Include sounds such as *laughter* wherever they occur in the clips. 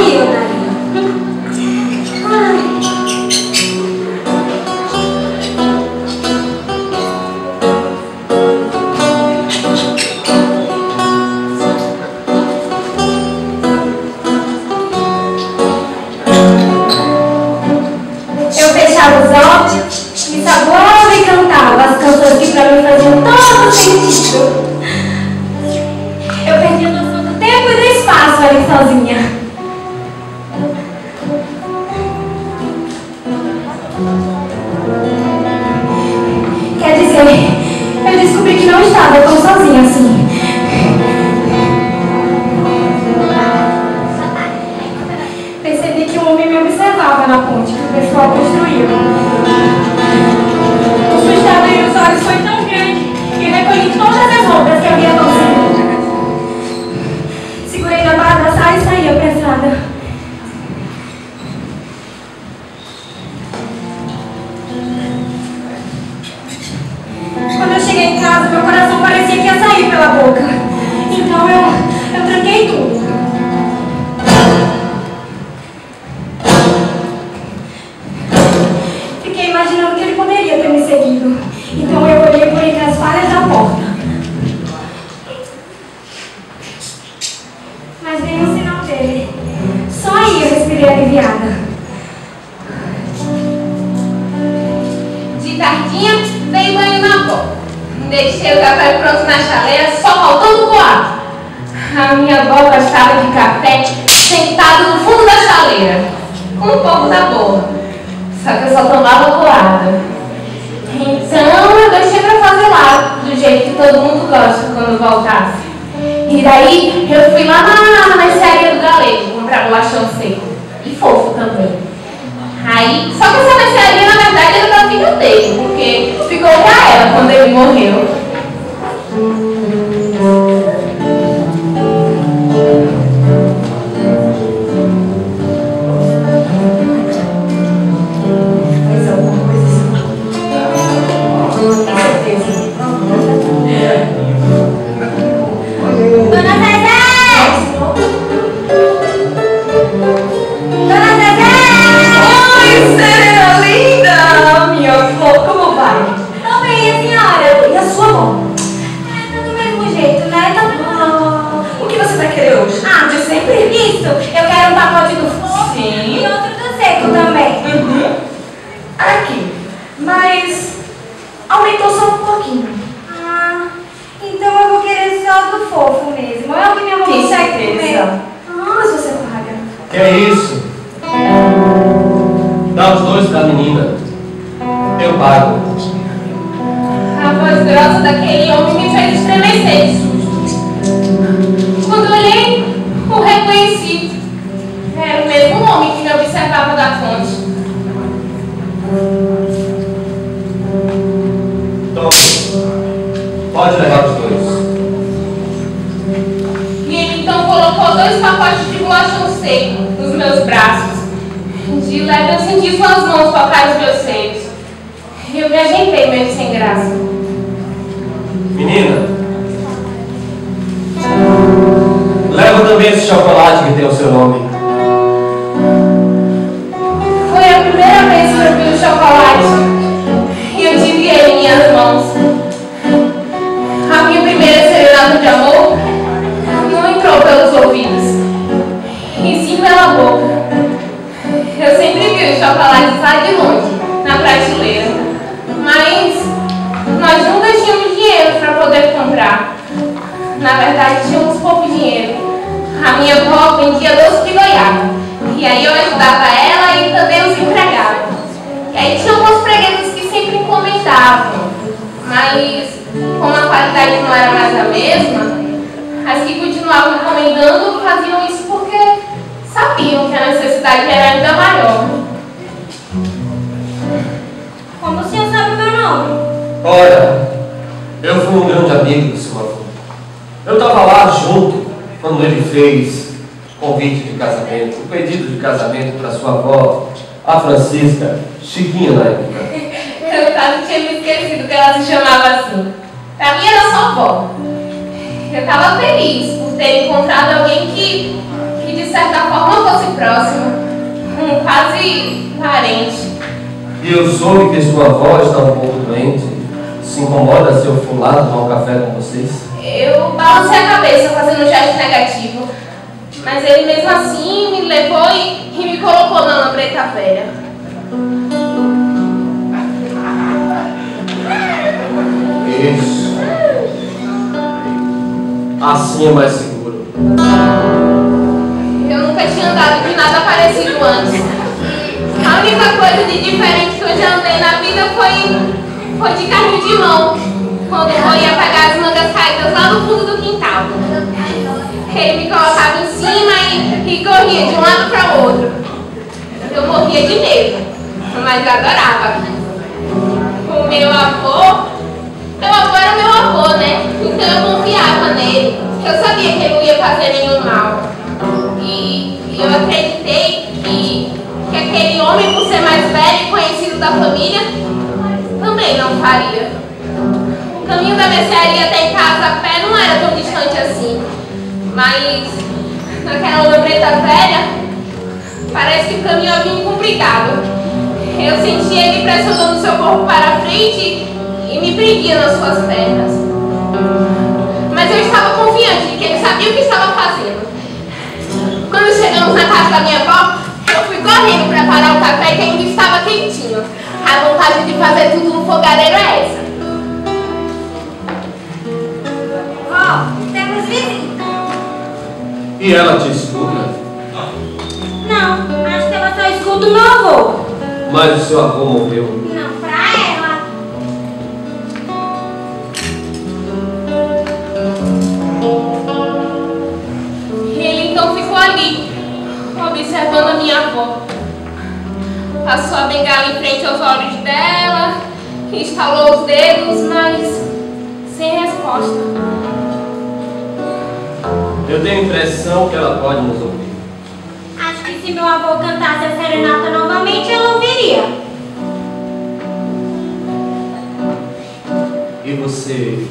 levar Deixei o café pronto na chaleira, só faltando coar. A minha avó gostava de café sentado no fundo da chaleira, com um pouco da borra. Só que eu só tomava coada. Então eu deixei pra fazer lá, do jeito que todo mundo gosta quando voltasse. E daí eu fui lá na, na mercearia do galego comprar bolachão seco. E fofo também. Aí, só que essa mercearia na verdade era da dele, porque ficou pra ela quando ele morreu. É, tá do mesmo jeito, né? Tá Ah, o que você vai querer hoje? Ah, de sempre isso. Eu quero um pacote do fofo Sim. e outro do seco também. Uhum. Aqui. Mas aumentou só um pouquinho. Ah, então eu vou querer só do fofo mesmo. É o que minha mãe Tem consegue certeza? comer. Ah, Mas você paga. Que é isso? Dá os dois pra menina. Eu pago. De leve eu senti suas mãos tocar os meus seios. Eu me ajeitei meio sem graça. Menina. Leva também esse chocolate que tem o seu nome. Os chocolates lá de longe, na prateleira, mas nós nunca tínhamos dinheiro para poder comprar. Na verdade, tínhamos pouco dinheiro. A minha avó vendia doce de goiaba. E aí eu ajudava ela e também os empregados. E aí tinha alguns fregueses que sempre encomendavam. Mas como a qualidade não era mais a mesma, as que continuavam encomendando faziam isso porque sabiam que a necessidade era ainda maior. Ora, eu fui um grande amigo do seu avô. Eu estava lá junto quando ele fez o convite de casamento, o pedido de casamento para sua avó, a Francisca, Chiquinha na época. *laughs* Eu quase tinha me esquecido que ela se chamava assim. Pra mim era só vó. Eu estava feliz por ter encontrado alguém que, que de certa forma fosse próximo, um quase parente. E eu soube que sua avó está um pouco doente. Se incomoda se eu for lá tomar um café com vocês? Eu balancei a cabeça fazendo um gesto negativo. Mas ele mesmo assim me levou e, e me colocou na lambreta velha. Isso. Assim é mais seguro. Eu nunca tinha andado de nada parecido antes. A única coisa de diferente que eu já andei na vida foi, foi de carrinho de mão. Quando eu ia pegar as mangas caídas lá no fundo do quintal. Ele me colocava em cima e, e corria de um lado para o outro. Eu morria de medo, mas adorava. O meu avô meu avô era meu avô, né? Então eu confiava nele. Eu sabia que ele não ia fazer nenhum mal. E, e eu acreditei que, que aquele homem, por ser mais velho e conhecido da O caminho da mercearia até em casa a pé não era tão distante assim. Mas naquela lambreta velha, parece que o caminho havia complicado. Eu sentia ele pressionando seu corpo para frente e me prendia nas suas pernas. Mas eu estava confiante de que ele sabia o que estava fazendo. Quando chegamos na casa da minha avó, eu fui correndo preparar o café que ainda estava quentinho. A vontade de fazer tudo no fogareiro é essa. Ó, temos visita. E ela te escuta? Não, acho que ela só escuta o meu avô. Mas o seu avô morreu. Passou a bengala em frente aos olhos dela, estalou os dedos, mas sem resposta. Eu tenho a impressão que ela pode nos ouvir. Acho que se meu avô cantasse a serenata novamente, ela ouviria. E você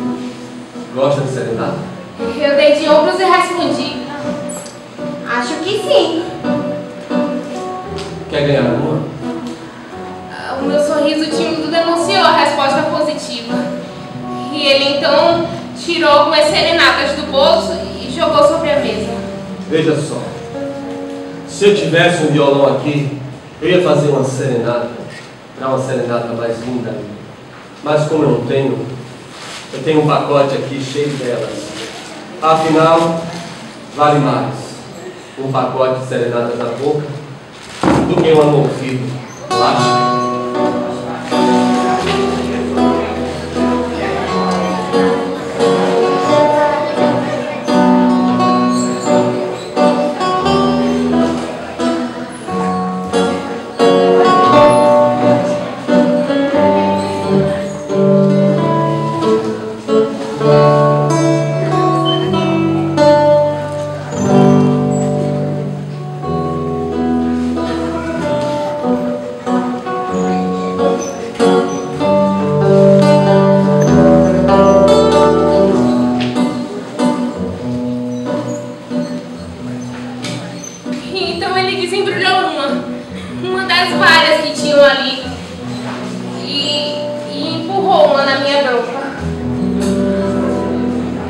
gosta de serenata? Eu dei de ombros e respondi. Acho que sim. Quer ganhar uma? Então tirou algumas serenatas do bolso e jogou sobre a mesa. Veja só. Se eu tivesse um violão aqui, eu ia fazer uma serenata. Para uma serenata mais linda. Mas como eu não tenho, eu tenho um pacote aqui cheio delas. Afinal, vale mais um pacote de serenatas na boca do que um amor ouvido. Relaxa. Uma na minha boca.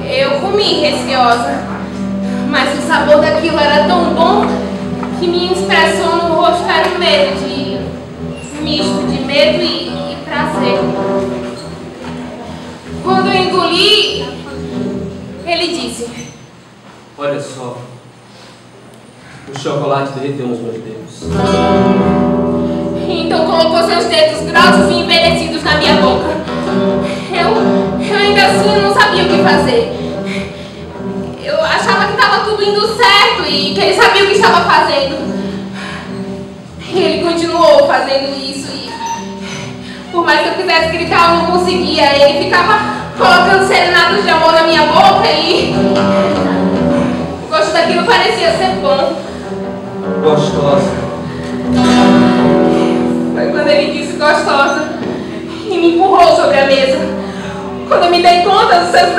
Eu comi receosa, mas o sabor daquilo era tão bom que minha expressão no rosto era um medo de misto de medo e, e prazer. Quando eu engoli, ele disse. Olha só. O chocolate derreteu nos meus dedos. Então colocou seus dedos grossos e envelhecidos na minha boca. Eu, eu ainda assim não sabia o que fazer. Eu achava que estava tudo indo certo e que ele sabia o que estava fazendo. E ele continuou fazendo isso e por mais que eu quisesse gritar, eu não conseguia. Ele ficava colocando serenatas de amor na minha boca e o gosto daquilo parecia ser bom. Gostosa. Foi quando ele disse gostosa e me empurrou sobre a mesa. Quando eu me dei conta, os seus